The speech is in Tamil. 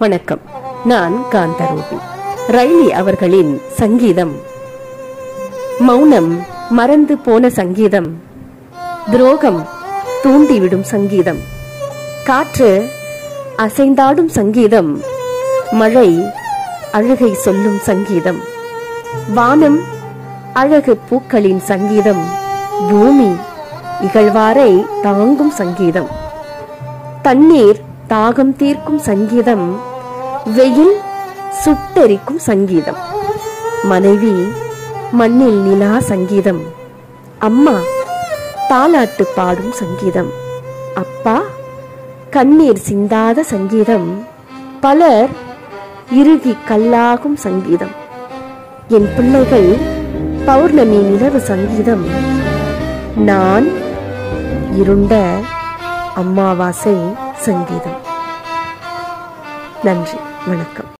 வணக்கம். நான் காந்தரூபி ரயிலி அவர்களின் சங்கீதம். மௌனம் மறந்து போன சங்கீதம். துரோகம் தூண்டிவிடும் சங்கீதம். காற்று அசைந்தாடும் சங்கீதம். மழை அழுகை சொல்லும் சங்கீதம். வானம் அழகு பூக்களின் சங்கீதம். பூமி இகழ்வாரை தாங்கும் சங்கீதம். தண்ணீர் தாகம் தீர்க்கும் சங்கீதம் வெயில் சுட்டெரிக்கும் சங்கீதம். மனைவி மண்ணில் நிலா சங்கீதம். அம்மா தாலாட்டு பாடும் சங்கீதம். அப்பா கண்ணீர் சிந்தாத சங்கீதம். பலர் இறுகி கல்லாகும் சங்கீதம். என் பிள்ளைகள் பௌர்ணமி நிலவு சங்கீதம். நான் இருண்ட அம்மாவாசை சங்கீதம். நன்றி வணக்கம்.